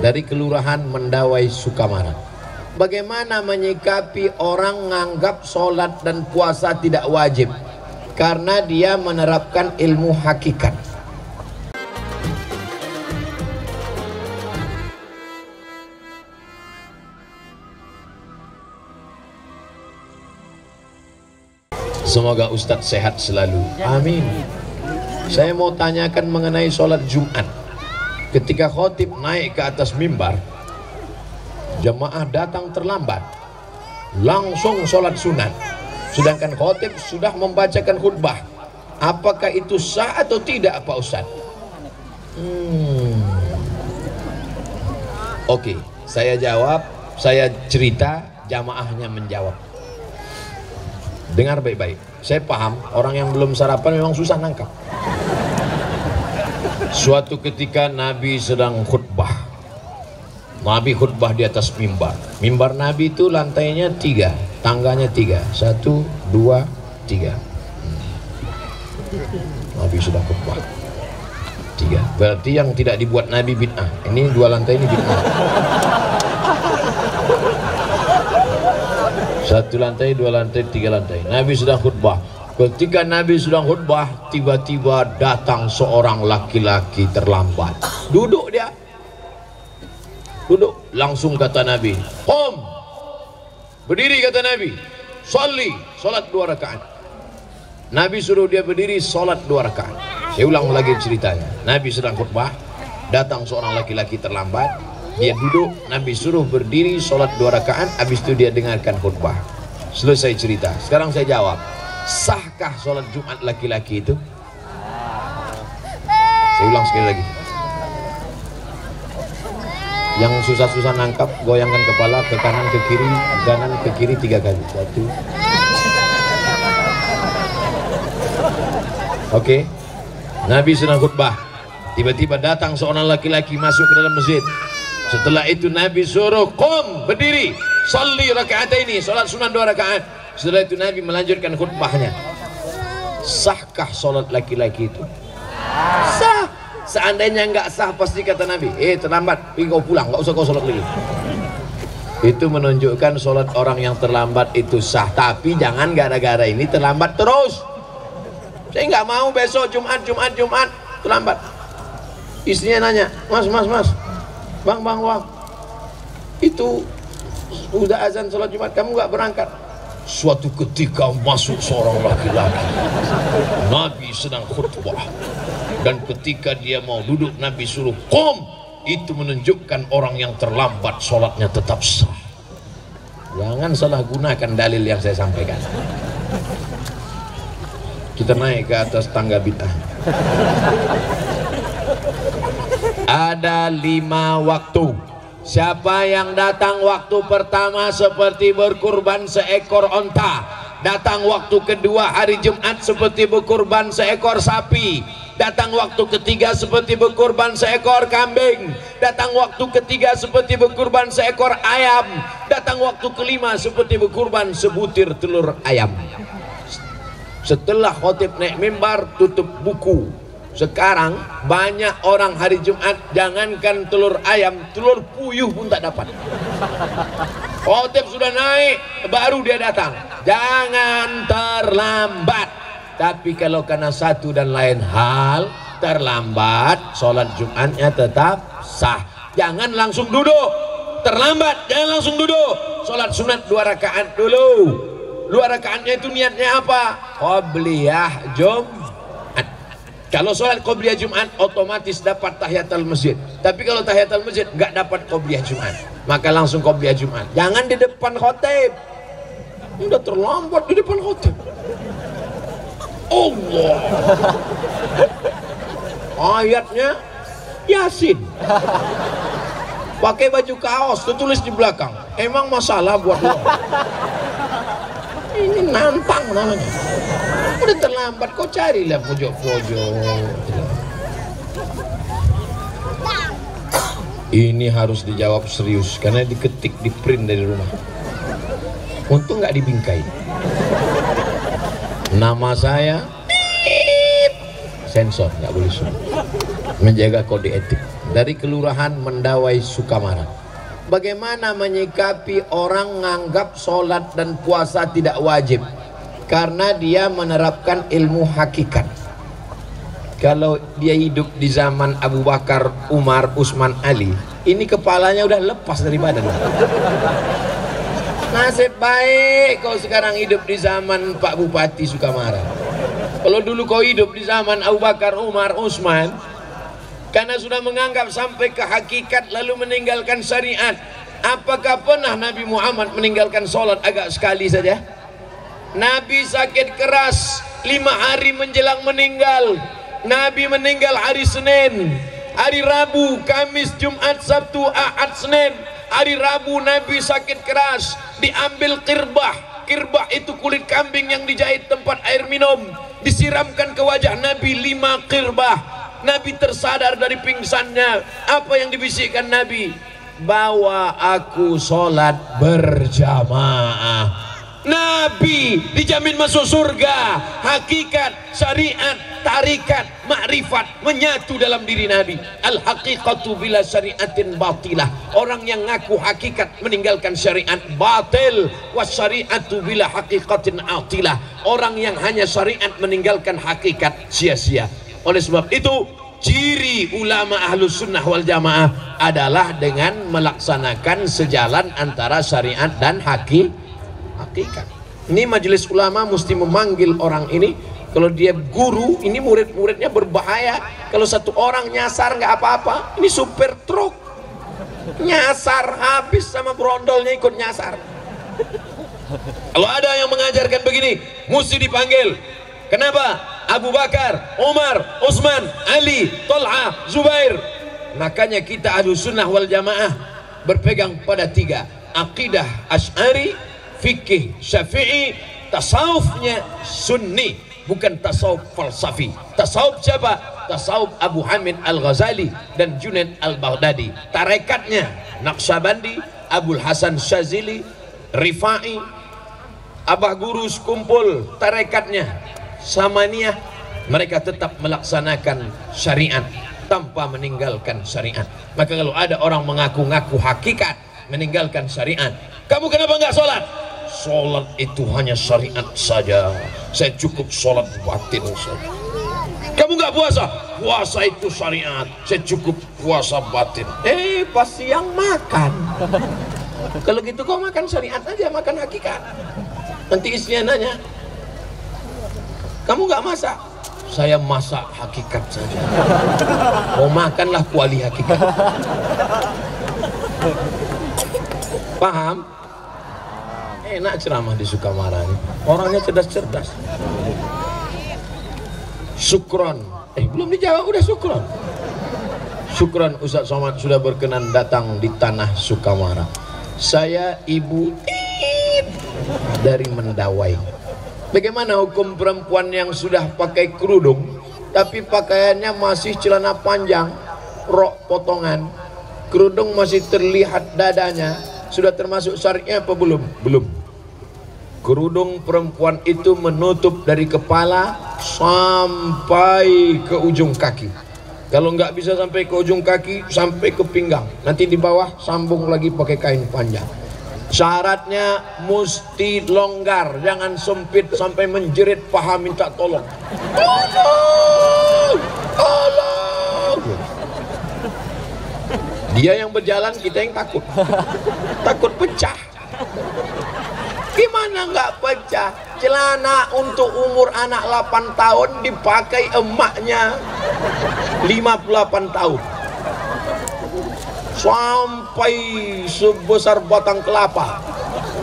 dari Kelurahan Mendawai Sukamara. Bagaimana menyikapi orang menganggap sholat dan puasa tidak wajib karena dia menerapkan ilmu hakikat. Semoga Ustadz sehat selalu. Amin. Saya mau tanyakan mengenai sholat Jumat. Ketika khotib naik ke atas mimbar, jemaah datang terlambat. Langsung sholat sunat. Sedangkan khotib sudah membacakan khutbah. Apakah itu sah atau tidak Pak Ustadz? Hmm. Oke, saya jawab, saya cerita, jamaahnya menjawab. Dengar baik-baik. Saya paham orang yang belum sarapan memang susah nangkap. Suatu ketika Nabi sedang khutbah. Nabi khutbah di atas mimbar. Mimbar Nabi itu lantainya tiga, tangganya tiga. Satu, dua, tiga. Nabi sudah khutbah. Tiga. Berarti yang tidak dibuat Nabi bid'ah. Ini dua lantai ini bid'ah. Satu lantai, dua lantai, tiga lantai. Nabi sedang khutbah. Ketika Nabi sedang khutbah, tiba-tiba datang seorang laki-laki terlambat. Duduk dia. Duduk. Langsung kata Nabi, Qom. Berdiri kata Nabi. Salli. Salat dua rakaat. Nabi suruh dia berdiri salat dua rakaat. Saya ulang lagi ceritanya. Nabi sedang khutbah. Datang seorang laki-laki terlambat dia duduk Nabi suruh berdiri sholat dua rakaat habis itu dia dengarkan khutbah selesai cerita sekarang saya jawab sahkah sholat Jumat laki-laki itu? Saya ulang sekali lagi. Yang susah-susah nangkap goyangkan kepala ke kanan ke kiri kanan ke kiri tiga kali. Satu. Oke. Okay. Nabi sedang khutbah. Tiba-tiba datang seorang laki-laki masuk ke dalam masjid. Setelah itu Nabi suruh Qum berdiri. Salli rakaat ini Salat sunat dua rakaat Setelah itu Nabi melanjutkan khutbahnya Sahkah salat laki-laki itu? Sah Seandainya enggak sah pasti kata Nabi Eh terlambat Pergi kau pulang enggak usah kau salat lagi Itu menunjukkan salat orang yang terlambat itu sah Tapi jangan gara-gara ini terlambat terus Saya enggak mau besok Jumat Jumat Jumat Terlambat Istrinya nanya Mas mas mas Bang, bang, bang. Itu udah azan sholat Jumat, kamu nggak berangkat. Suatu ketika masuk seorang laki-laki. Nabi sedang khutbah. Dan ketika dia mau duduk, Nabi suruh, Kom! Itu menunjukkan orang yang terlambat sholatnya tetap sah. Jangan salah gunakan dalil yang saya sampaikan. Kita naik ke atas tangga bid'ah ada lima waktu siapa yang datang waktu pertama seperti berkurban seekor onta datang waktu kedua hari Jumat seperti berkurban seekor sapi datang waktu ketiga seperti berkurban seekor kambing datang waktu ketiga seperti berkurban seekor ayam datang waktu kelima seperti berkurban sebutir telur ayam. Setelah khotib naik mimbar tutup buku sekarang banyak orang hari Jumat jangankan telur ayam, telur puyuh pun tak dapat. Khotib sudah naik, baru dia datang. Jangan terlambat. Tapi kalau karena satu dan lain hal terlambat, sholat Jumatnya tetap sah. Jangan langsung duduk. Terlambat, jangan langsung duduk. Sholat sunat dua rakaat dulu. Dua rakaatnya itu niatnya apa? Qobliyah Jumat. Kalau sholat qobliyah Jumat otomatis dapat tahiyatul masjid. Tapi kalau tahiyatul masjid nggak dapat qobliyah Jumat. Maka langsung qobliyah Jumat. Jangan di depan khotib. Udah terlambat di depan khotib. Allah. Ayatnya Yasin. Pakai baju kaos, tertulis di belakang. Emang masalah buat lo? Ini nantang namanya udah terlambat kau carilah pojok-pojok. Ini harus dijawab serius karena diketik di print dari rumah. Untung nggak dibingkai. Nama saya sensor nggak boleh sebut menjaga kode etik. Dari Kelurahan Mendawai Sukamara. Bagaimana menyikapi orang menganggap sholat dan puasa tidak wajib karena dia menerapkan ilmu hakikat. Kalau dia hidup di zaman Abu Bakar, Umar, Usman, Ali, ini kepalanya udah lepas dari badan. Nasib baik kau sekarang hidup di zaman Pak Bupati Sukamara. Kalau dulu kau hidup di zaman Abu Bakar, Umar, Usman, karena sudah menganggap sampai ke hakikat lalu meninggalkan syariat apakah pernah Nabi Muhammad meninggalkan sholat agak sekali saja Nabi sakit keras lima hari menjelang meninggal. Nabi meninggal hari Senin. Hari Rabu, Kamis, Jumat, Sabtu, Ahad, Senin. Hari Rabu Nabi sakit keras diambil kirbah. Kirbah itu kulit kambing yang dijahit tempat air minum. Disiramkan ke wajah Nabi lima kirbah. Nabi tersadar dari pingsannya. Apa yang dibisikkan Nabi? Bawa aku sholat berjamaah Nabi dijamin masuk surga. Hakikat, syariat, tarikat, makrifat menyatu dalam diri Nabi. Al haqiqatu bila syariatin batilah. Orang yang ngaku hakikat meninggalkan syariat batil. Was syariatu bila haqiqatin atilah. Orang yang hanya syariat meninggalkan hakikat sia-sia. Oleh sebab itu ciri ulama ahlus sunnah wal jamaah adalah dengan melaksanakan sejalan antara syariat dan haki, hakikat. Ini majelis ulama mesti memanggil orang ini. Kalau dia guru ini murid-muridnya berbahaya. Kalau satu orang nyasar nggak apa-apa. Ini super truk. Nyasar habis sama brondolnya ikut nyasar. Kalau ada yang mengajarkan begini mesti dipanggil. Kenapa? Abu Bakar, Umar, Utsman, Ali, Tolha, Zubair. Makanya kita ahlu sunnah wal jamaah berpegang pada tiga. Aqidah Ash'ari, fikih Syafi'i, tasawufnya sunni. Bukan tasawuf falsafi. Tasawuf siapa? Tasawuf Abu Hamid Al-Ghazali dan Junaid Al-Baghdadi. Tarekatnya Naqsyabandi, Abul Hasan Syazili, Rifai, Abah Guru kumpul tarekatnya samaniyah mereka tetap melaksanakan syariat tanpa meninggalkan syariat maka kalau ada orang mengaku-ngaku hakikat meninggalkan syariat kamu kenapa enggak sholat sholat itu hanya syariat saja saya cukup sholat batin saja kamu enggak puasa puasa itu syariat saya cukup puasa batin eh pasti yang makan kalau gitu kau makan syariat aja makan hakikat nanti istrinya nanya kamu nggak masak? Saya masak hakikat saja. Mau makanlah kuali hakikat. Paham? Enak ceramah di Sukamara ini. Orangnya cerdas-cerdas. Sukron. Eh belum dijawab udah sukron. Sukron Ustaz Somad sudah berkenan datang di tanah Sukamara. Saya ibu dari Mendawai. Bagaimana hukum perempuan yang sudah pakai kerudung tapi pakaiannya masih celana panjang, rok potongan, kerudung masih terlihat dadanya, sudah termasuk syariatnya apa belum? Belum. Kerudung perempuan itu menutup dari kepala sampai ke ujung kaki. Kalau nggak bisa sampai ke ujung kaki, sampai ke pinggang. Nanti di bawah sambung lagi pakai kain panjang. Syaratnya mesti longgar, jangan sempit sampai menjerit paha minta tolong. Tolong! Tolong! Dia yang berjalan, kita yang takut. Takut pecah. Gimana nggak pecah? Celana untuk umur anak 8 tahun dipakai emaknya. 58 tahun. Sampai sebesar batang kelapa.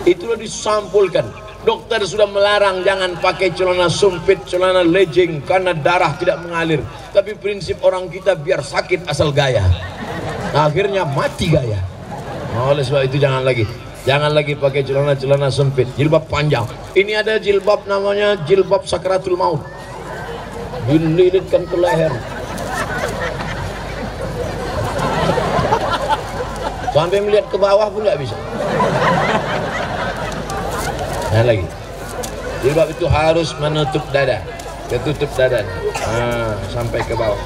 Itulah disampulkan. Dokter sudah melarang jangan pakai celana sempit celana legging karena darah tidak mengalir. Tapi prinsip orang kita biar sakit asal gaya. Akhirnya mati gaya. Oleh sebab itu jangan lagi jangan lagi pakai celana-celana sempit jilbab panjang ini ada jilbab namanya jilbab sakratul maut dililitkan ke leher Sampai melihat ke bawah pun nggak bisa. Nah lagi. Jilbab itu harus menutup dada. Ketutup dada. Nah, sampai ke bawah.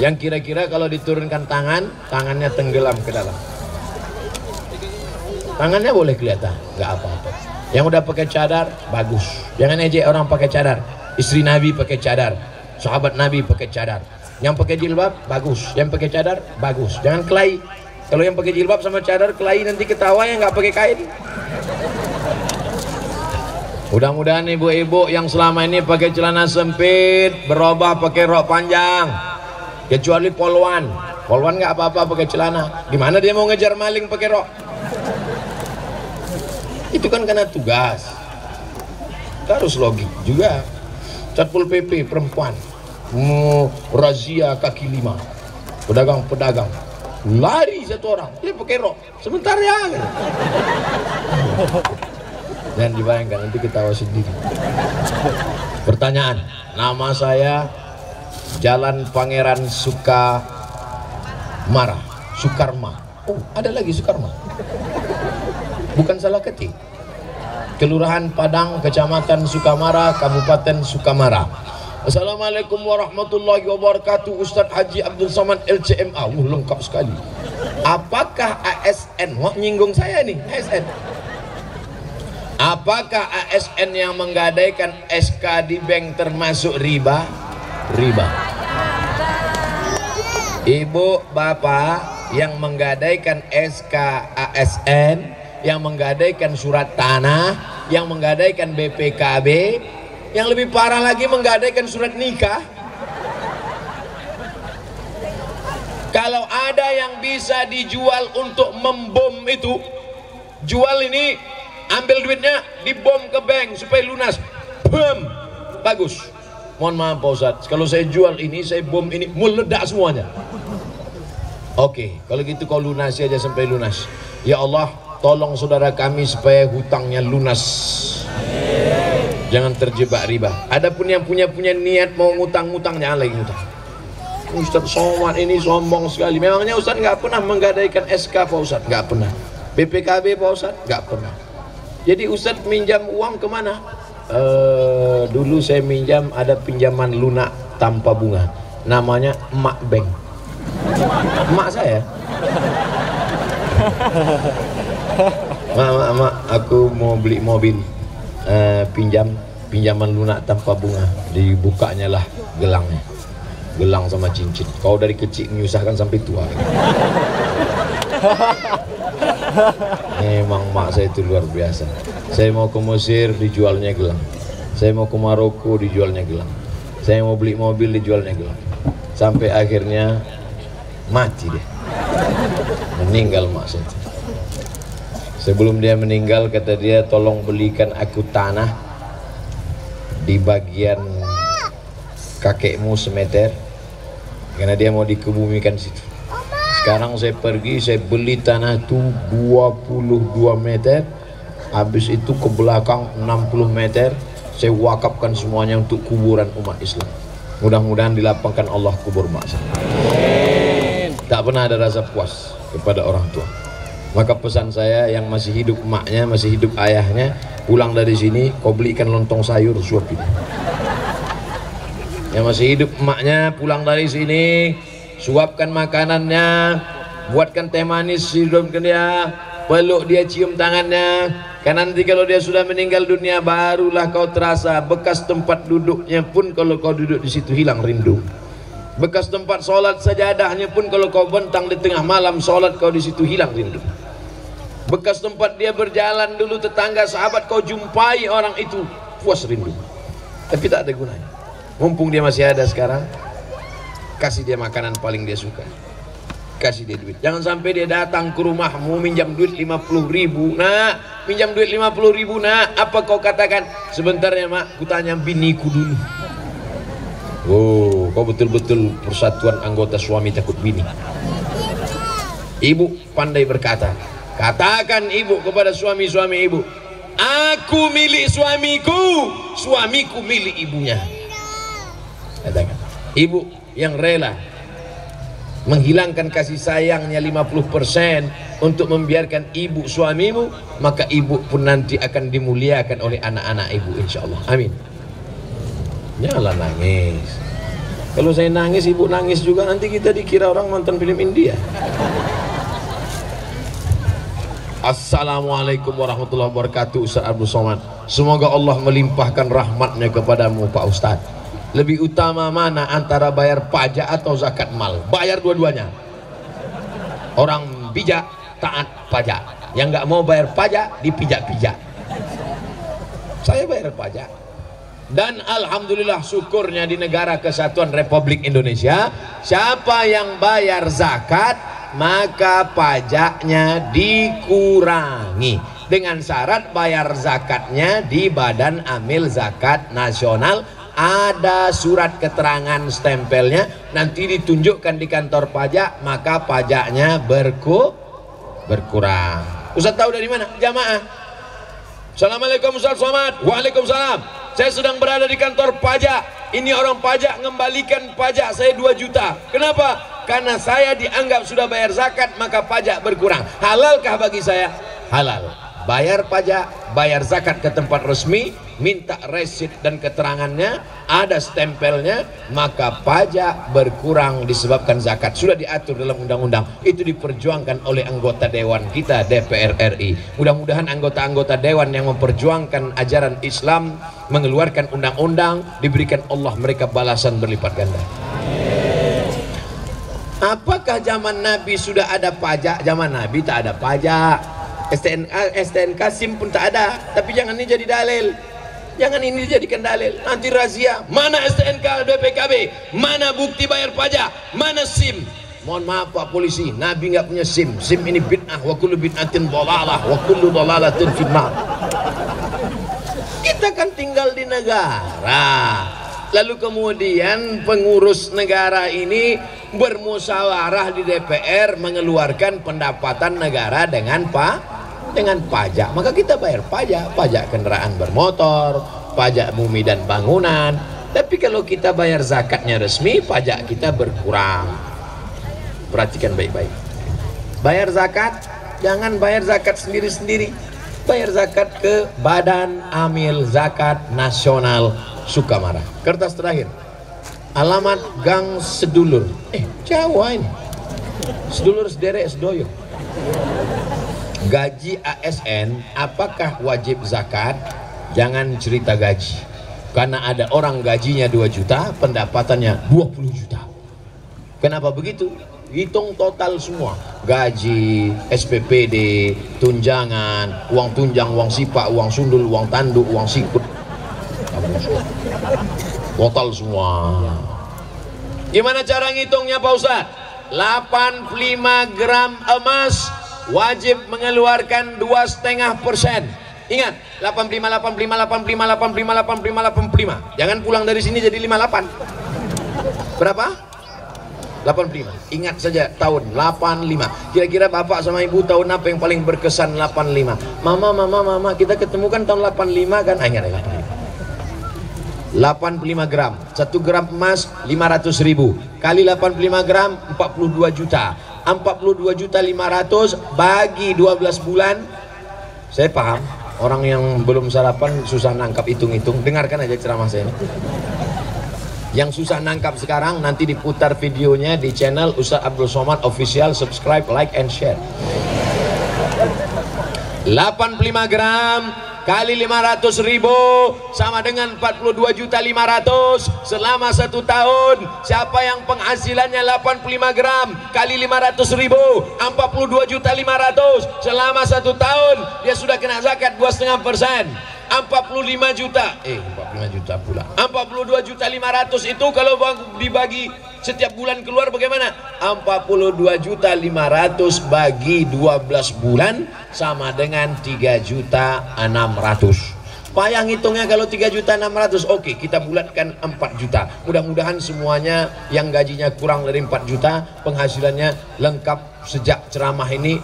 yang kira-kira kalau diturunkan tangan tangannya tenggelam ke dalam tangannya boleh kelihatan nggak apa-apa. Yang udah pakai cadar bagus. Jangan ejek orang pakai cadar. Istri Nabi pakai cadar. Sahabat Nabi pakai cadar. Yang pakai jilbab bagus. Yang pakai cadar bagus. Jangan kelahi kalau yang pakai jilbab sama cadar kelahi nanti ketawa yang nggak pakai kain. Mudah-mudahan ibu-ibu yang selama ini pakai celana sempit berubah pakai rok panjang. Kecuali polwan. Polwan nggak apa-apa pakai celana. Gimana dia mau ngejar maling pakai rok itu kan karena tugas. Harus logik juga. Satpol PP perempuan. Mau razia kaki lima. Pedagang-pedagang. Lari satu orang. Dia pakai rok. Sebentar ya. Jangan dibayangkan nanti ketawa sendiri. Pertanyaan. Nama saya Jalan Pangeran Suka Marah Sukarma. Oh ada lagi Sukarma bukan salah ketik. Kelurahan Padang, Kecamatan Sukamara, Kabupaten Sukamara. Assalamualaikum warahmatullahi wabarakatuh Ustadz Haji Abdul Somad LCMA uh, lengkap sekali. Apakah ASN wah nyinggung saya nih ASN apakah ASN yang menggadaikan SK di bank termasuk riba? Riba. Ibu bapak yang menggadaikan SK ASN yang menggadaikan surat tanah, yang menggadaikan BPKB, yang lebih parah lagi menggadaikan surat nikah. Kalau ada yang bisa dijual untuk membom itu, jual ini, ambil duitnya, dibom ke bank supaya lunas. Bom, bagus. Mohon maaf Pak Ustadz, kalau saya jual ini, saya bom ini, meledak semuanya. Oke, kalau gitu kau lunasi aja sampai lunas. Ya Allah, tolong saudara kami supaya hutangnya lunas. Jangan terjebak riba. Adapun yang punya punya niat mau ngutang-ngutang jangan lagi ngutang. Ustaz Somad ini sombong sekali. Memangnya Ustaz nggak pernah menggadaikan SK Pak Ustaz? Nggak pernah. BPKB Pak Ustaz? Nggak pernah. Jadi Ustaz minjam uang ke mana? Uh, dulu saya minjam ada pinjaman lunak tanpa bunga. Namanya emak bank. Emak saya mak, mak, mak, aku mau beli mobil uh, pinjam pinjaman lunak tanpa bunga. Dibukanya lah gelangnya gelang sama cincin. Kau dari kecil menyusahkan sampai tua. Memang mak saya itu luar biasa. Saya mau ke Mesir dijualnya gelang. Saya mau ke Maroko dijualnya gelang. Saya mau beli mobil dijualnya gelang. Sampai akhirnya mati deh meninggal mak saya Sebelum dia meninggal kata dia tolong belikan aku tanah di bagian kakekmu semeter. Karena dia mau dikebumikan situ. Sekarang saya pergi saya beli tanah itu 22 meter. Habis itu ke belakang 60 meter saya wakafkan semuanya untuk kuburan umat Islam. Mudah-mudahan dilapangkan Allah kubur mak Tak pernah ada rasa puas kepada orang tua maka pesan saya yang masih hidup emaknya masih hidup ayahnya pulang dari sini kau belikan lontong sayur suapin yang masih hidup emaknya pulang dari sini suapkan makanannya buatkan teh manis hidupkan dia peluk dia cium tangannya. Karena nanti kalau dia sudah meninggal dunia barulah kau terasa bekas tempat duduknya pun kalau kau duduk di situ hilang rindu. Bekas tempat sholat sajadahnya pun kalau kau bentang di tengah malam sholat kau di situ hilang rindu bekas tempat dia berjalan dulu tetangga sahabat kau jumpai orang itu puas rindu. Tapi tak ada gunanya. Mumpung dia masih ada sekarang kasih dia makanan paling dia suka. Kasih dia duit. Jangan sampai dia datang ke rumahmu minjam duit 50 ribu. Nah minjam duit 50 ribu nah apa kau katakan? Sebentar ya mak. Kutanya biniku dulu. Oh, kau betul-betul persatuan anggota suami takut bini. Ibu pandai berkata, Katakan ibu kepada suami-suami ibu, aku milik suamiku, suamiku milik ibunya. Katakan, ibu yang rela menghilangkan kasih sayangnya 50% untuk membiarkan ibu suamimu, maka ibu pun nanti akan dimuliakan oleh anak-anak ibu insya Allah. Amin. Janganlah nangis. kalau saya nangis ibu nangis juga nanti kita dikira orang nonton film India Assalamualaikum warahmatullahi wabarakatuh Ustaz Abdul Somad. Semoga Allah melimpahkan rahmatnya kepadamu Pak Ustaz. Lebih utama mana antara bayar pajak atau zakat mal? Bayar dua-duanya. Orang bijak taat pajak. Yang nggak mau bayar pajak dipijak-pijak. Saya bayar pajak. Dan Alhamdulillah syukurnya di negara kesatuan Republik Indonesia siapa yang bayar zakat maka pajaknya dikurangi. Dengan syarat bayar zakatnya di Badan Amil Zakat Nasional ada surat keterangan stempelnya nanti ditunjukkan di kantor pajak maka pajaknya berku berkurang. Ustaz tahu dari mana? jamaah. Assalamualaikum Ustaz Selamat. Waalaikumsalam. Saya sedang berada di kantor pajak. Ini orang pajak mengembalikan pajak saya 2 juta. Kenapa? Karena saya dianggap sudah bayar zakat maka pajak berkurang. Halalkah bagi saya? halal. Bayar pajak, bayar zakat ke tempat resmi minta resit dan keterangannya ada stempelnya maka pajak berkurang disebabkan zakat. Sudah diatur dalam undang-undang. Itu diperjuangkan oleh anggota dewan kita DPR RI mudah-mudahan anggota-anggota dewan yang memperjuangkan ajaran Islam mengeluarkan undang-undang diberikan Allah mereka balasan berlipat ganda apakah zaman Nabi sudah ada pajak? Zaman Nabi tak ada pajak. STNK, STNK SIM pun tak ada. Tapi jangan ini jadi dalil. Jangan ini dijadikan dalil. Nanti razia. Mana STNK BPKB mana bukti bayar pajak? Mana SIM? Mohon maaf Pak Polisi. Nabi nggak punya SIM. SIM ini bid'ah. Wa kullu bid'atin dalalah. Wa kullu dalalatin finnar. Kita kan tinggal di negara lalu kemudian pengurus negara ini bermusyawarah di DPR mengeluarkan pendapatan negara dengan pak dengan pajak. Maka kita bayar pajak pajak kendaraan bermotor pajak bumi dan bangunan. Tapi kalau kita bayar zakatnya resmi pajak kita berkurang. Perhatikan baik-baik. Bayar zakat jangan bayar zakat sendiri-sendiri. Bayar zakat ke Badan Amil Zakat Nasional Sukamara. Kertas terakhir. Alamat Gang Sedulur. Eh, Jawa ini. Sedulur sederek sedoyo. Gaji ASN apakah wajib zakat? Jangan cerita gaji. Karena ada orang gajinya 2 juta, pendapatannya 20 juta. Kenapa begitu? hitung total semua gaji, SPPD, tunjangan, uang tunjang, uang sipak, uang sundul, uang tanduk, uang sikut total semua gimana cara ngitungnya Pak Ustaz 85 gram emas wajib mengeluarkan dua setengah persen ingat 85 85 85 85 85 85 jangan pulang dari sini jadi 58 berapa 85 ingat saja tahun 85 kira-kira bapak sama ibu tahun apa yang paling berkesan 85 mama mama mama kita ketemu kan tahun 85 kan ah, ingat 85 85 gram. 1 gram emas 500 ribu. Kali 85 gram 42 juta. 42 juta 500 bagi 12 bulan. Saya paham. Orang yang belum sarapan susah nangkap hitung-hitung. Dengarkan aja ceramah saya ini. Yang susah nangkap sekarang nanti diputar videonya di channel Ustaz Abdul Somad official. Subscribe like and share. 85 gram kali 500 ribu sama dengan 42 juta 500 selama satu tahun siapa yang penghasilannya 85 gram? Kali 500 ribu 42 juta 500 selama satu tahun dia sudah kena zakat 2,5 persen 45 juta. Eh 45 juta pula. 42 juta 500 itu kalau dibagi setiap bulan keluar bagaimana? 42 juta 500 bagi 12 bulan sama dengan 3 juta 600 Payah ngitungnya kalau 3 juta 600 Oke kita bulatkan 4 juta. Mudah-mudahan semuanya yang gajinya kurang dari 4 juta Penghasilannya lengkap sejak ceramah ini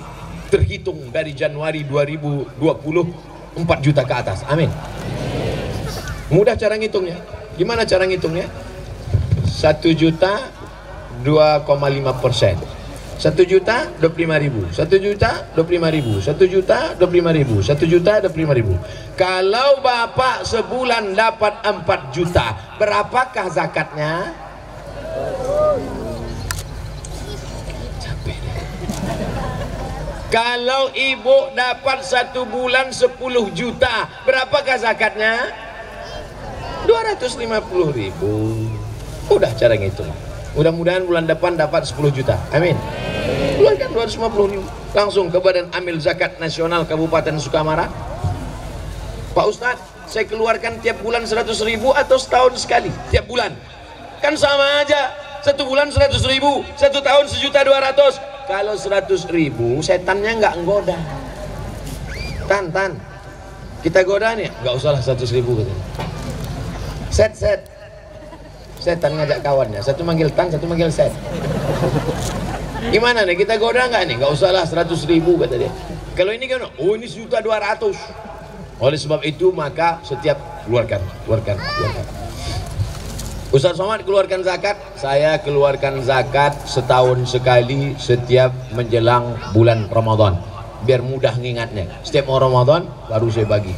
Terhitung dari Januari 2020 4 juta ke atas. Amin. Mudah cara ngitungnya. Gimana cara ngitungnya? 1 juta 2,5 persen. 1 juta 25 ribu. 1 juta 25 ribu. 1 juta 25 ribu. 1 juta 25 ribu. Kalau bapak sebulan dapat 4 juta berapakah zakatnya Kalau ibu dapat satu bulan 10 juta, berapakah zakatnya? 250 ribu. Udah cara ngitung. Mudah-mudahan bulan depan dapat 10 juta. Amin. Keluarkan 250 ribu. Langsung ke Badan Amil Zakat Nasional Kabupaten Sukamara. Pak Ustadz, saya keluarkan tiap bulan 100 ribu atau setahun sekali? Tiap bulan. Kan sama aja. Satu bulan 100 ribu, satu tahun sejuta dua ratus kalau 100 ribu setannya nggak nggoda. Tan tan. Kita goda nih nggak usah lah 100 ribu gitu. set set. Setan ngajak kawannya satu manggil tan satu manggil set. Gimana nih? Kita goda nggak nih? Nggak usah lah 100 ribu kata dia. Kalau ini kan oh ini sejuta dua ratus. Oleh sebab itu maka setiap keluarkan keluarkan keluarkan Ustaz Somad keluarkan zakat, saya keluarkan zakat setahun sekali setiap menjelang bulan Ramadan. Biar mudah ngingatnya. Setiap mau Ramadan baru saya bagi.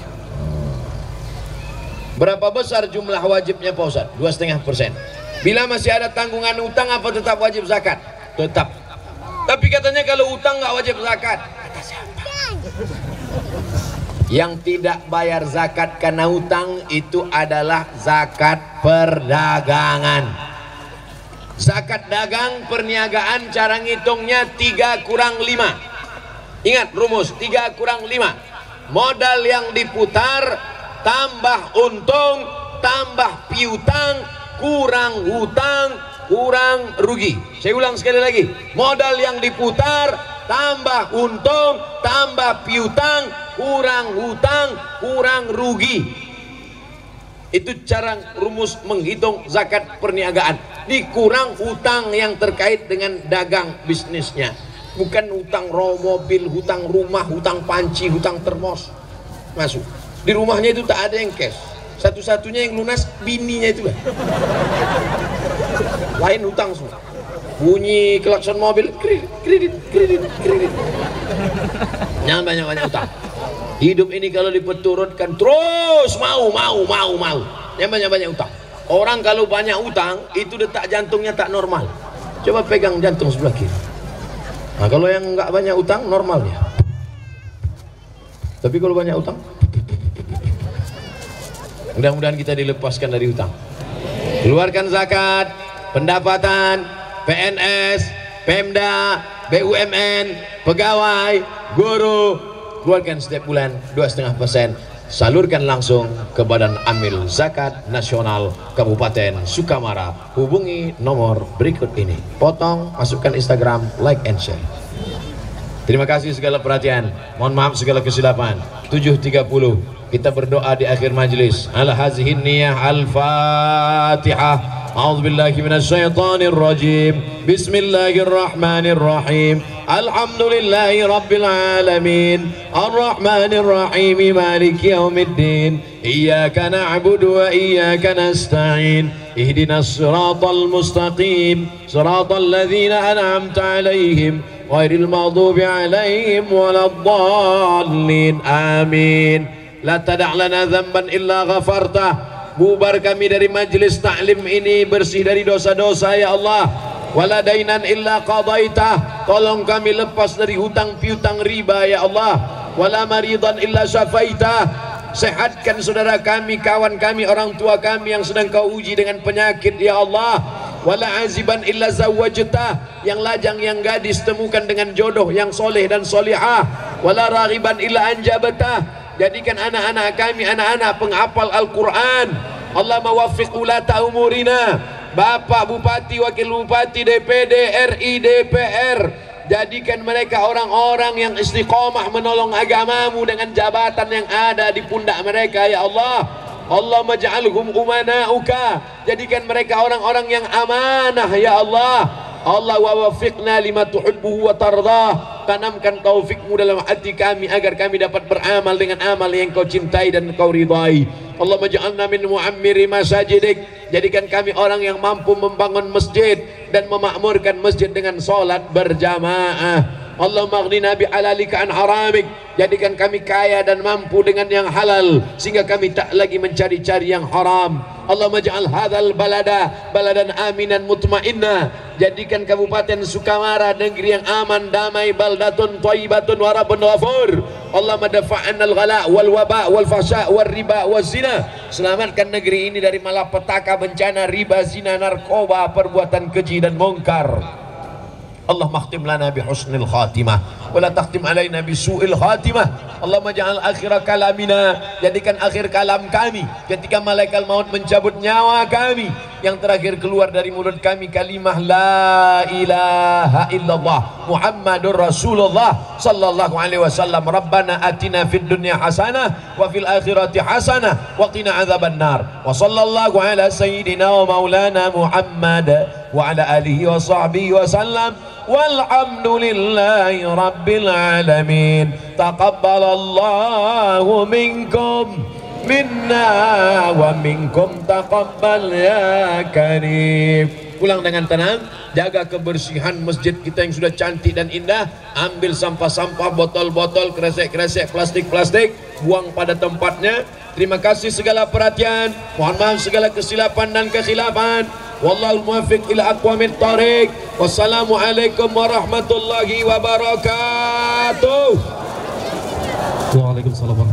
Berapa besar jumlah wajibnya Pak Ustaz? Dua setengah persen. Bila masih ada tanggungan utang apa tetap wajib zakat? Tetap. Tapi katanya kalau utang nggak wajib zakat. Kata siapa? Yang tidak bayar zakat karena hutang itu adalah zakat perdagangan. Zakat dagang perniagaan cara ngitungnya 3 kurang 5 ingat rumus 3 kurang 5 modal yang diputar tambah untung tambah piutang kurang hutang kurang rugi. Saya ulang sekali lagi. Modal yang diputar tambah untung tambah piutang kurang hutang, kurang rugi. Itu cara rumus menghitung zakat perniagaan. Dikurang hutang yang terkait dengan dagang bisnisnya. Bukan hutang roh mobil, hutang rumah, hutang panci, hutang termos. Masuk. Di rumahnya itu tak ada yang cash. Satu-satunya yang lunas bininya itu. Lain hutang semua. Bunyi klakson mobil, kredit, kredit, kredit, kredit. Jangan banyak-banyak utang. Hidup ini kalau dipeturutkan terus mau, mau, mau, mau. Yang banyak-banyak utang. Orang kalau banyak utang, itu detak jantungnya tak normal. Coba pegang jantung sebelah kiri. Nah, kalau yang nggak banyak utang, normal ya. Tapi kalau banyak utang, mudah-mudahan kita dilepaskan dari utang. Keluarkan zakat, pendapatan, PNS, Pemda, BUMN, pegawai, guru, keluarkan setiap bulan 2,5 persen. Salurkan langsung ke Badan Amil Zakat Nasional Kabupaten Sukamara. Hubungi nomor berikut ini. Potong masukkan Instagram like and share. Terima kasih segala perhatian. Mohon maaf segala kesilapan. 7.30 kita berdoa di akhir majlis. Ala hazihin niyah al-fatihah أعوذ بالله من الشيطان الرجيم. بسم الله الرحمن الرحيم. الحمد لله رب العالمين. الرحمن الرحيم مالك يوم الدين. إياك نعبد وإياك نستعين. اهدنا الصراط المستقيم. صراط الذين أنعمت عليهم غير المغضوب عليهم ولا الضالين. آمين. لا تدع لنا ذنبا إلا غفرته. Bubar kami dari majlis taklim ini bersih dari dosa-dosa ya Allah. Wala dainan illa qadaitah tolong kami lepas dari hutang piutang riba ya Allah. Wala maridan illa syafaitah sehatkan saudara kami kawan kami orang tua kami yang sedang kau uji dengan penyakit ya Allah. Wala aziban illa zawwajtah yang lajang yang gadis temukan dengan jodoh yang soleh dan solihah. Wala raghiban illa anjabatah jadikan anak-anak kami anak-anak penghafal Al-Quran. Allah mawafiq ulata umurina Bapak Bupati, Wakil Bupati, DPD, RI, DPR Jadikan mereka orang-orang yang istiqomah menolong agamamu dengan jabatan yang ada di pundak mereka ya Allah. Allah maj'alhum umana'uka. Jadikan mereka orang-orang yang amanah ya Allah Allah wa wafiqna lima tuhibbuhu wa tardah. Tanamkan taufikmu dalam hati kami agar kami dapat beramal dengan amal yang kau cintai dan kau ridai. Allah maj'alna min muammiri masajidik. Jadikan kami orang yang mampu membangun masjid dan memakmurkan masjid dengan solat berjamaah. Allah maghnina bi alalika an haramik. Jadikan kami kaya dan mampu dengan yang halal sehingga kami tak lagi mencari-cari yang haram. Allahumma ja'al hadzal balada baladan aminan mutmainna jadikan kabupaten Sukamara negeri yang aman damai baldatun thayyibatun wa rabbun ghafur Allahumma dafa'anna al-ghala wal waba wal fahsya wal riba wal zina selamatkan negeri ini dari malapetaka bencana riba zina narkoba perbuatan keji dan mungkar اللهم اختم لنا بحسن الخاتمة ولا تختم علينا بسوء الخاتمة اللهم اجعل آخر كلامنا jadikan akhir kalam kami ketika malaikat maut mencabut nyawa kami yang terakhir keluar dari mulut kami kalimah la ilaha illallah Muhammadur Rasulullah sallallahu alaihi wasallam. Rabbana atina fid dunya hasanah wa fil akhirati hasanah wa qina adzabannar wa sallallahu ala sayyidina wa maulana Muhammad wa ala alihi wa sahbihi wa sallam. Walhamdulillahi rabbil alamin. Taqabbal Allahu minkum minna wa minkum taqabbal ya karim. Pulang dengan tenang jaga kebersihan masjid kita yang sudah cantik dan indah. Ambil sampah-sampah botol-botol kresek-kresek plastik-plastik. Buang pada tempatnya. Terima kasih segala perhatian. Mohon maaf segala kesilapan dan kesilapan wallahul muwaffiq ila aqwamit thariq wassalamualaikum warahmatullahi wabarakatuh. Waalaikumsalam